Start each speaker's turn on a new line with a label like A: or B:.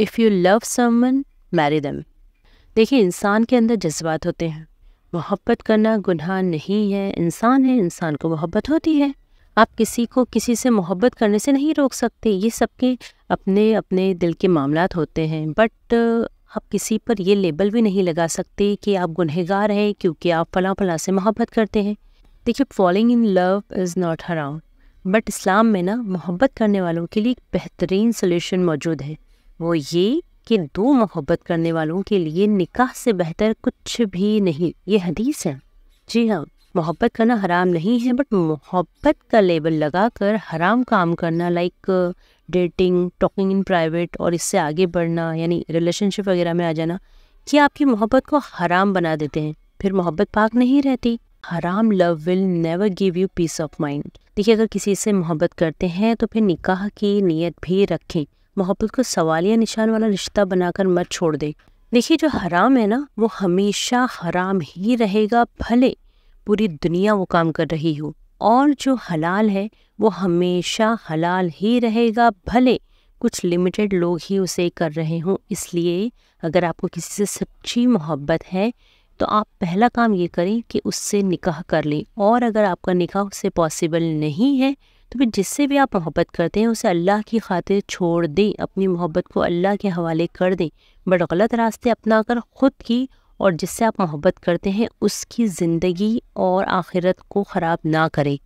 A: If you love someone marry them देखिए, इंसान के अंदर जज्बात होते हैं। मोहब्बत करना गुनाह नहीं है। इंसान है, इंसान को मोहब्बत होती है। आप किसी को किसी से मोहब्बत करने से नहीं रोक सकते। ये सबके अपने अपने दिल के मामला होते हैं। बट, आप किसी पर ये लेबल भी नहीं लगा सकते कि आप गुनहगार हैं क्योंकि आप फला फला से मोहब्बत करते हैं। देखिए falling in love is not हराउंड but इस्लाम में ना, मोहब्बत करने वालों के लिए एक बेहतरीन सोल्यूशन मौजूद है। वो ये कि दो मोहब्बत करने वालों के लिए निकाह से बेहतर कुछ भी नहीं। ये हदीस है। जी हाँ मोहब्बत करना हराम नहीं है बट मोहब्बत का लेबल लगाकर हराम काम करना like dating talking in private और इससे आगे बढ़ना, यानी रिलेशनशिप वगैरह में आ जाना कि आपकी मोहब्बत को हराम बना देते हैं। फिर मोहब्बत पाक नहीं रहती। हराम love will never give you peace of mind देखिए, अगर किसी से मोहब्बत करते हैं तो फिर निकाह की नीयत भी रखें। मोहब्बत को सवालिया निशान वाला रिश्ता बनाकर मत छोड़ दे। देखिए, जो हराम है ना, वो हमेशा हराम ही रहेगा, भले पूरी दुनिया वो काम कर रही हो। और जो हलाल है, वो हमेशा हलाल ही रहेगा, भले कुछ लिमिटेड लोग ही उसे कर रहे हों। इसलिए अगर आपको किसी से सच्ची मोहब्बत है तो आप पहला काम ये करें कि उससे निकाह कर लें। और अगर आपका निकाह उससे पॉसिबल नहीं है तो फिर जिससे भी आप मोहब्बत करते हैं, उसे अल्लाह की खातिर छोड़ दें, अपनी मोहब्बत को अल्लाह के हवाले कर दें। बट गलत रास्ते अपना कर ख़ुद की और जिससे आप मोहब्बत करते हैं, उसकी ज़िंदगी और आखिरत को ख़राब ना करें।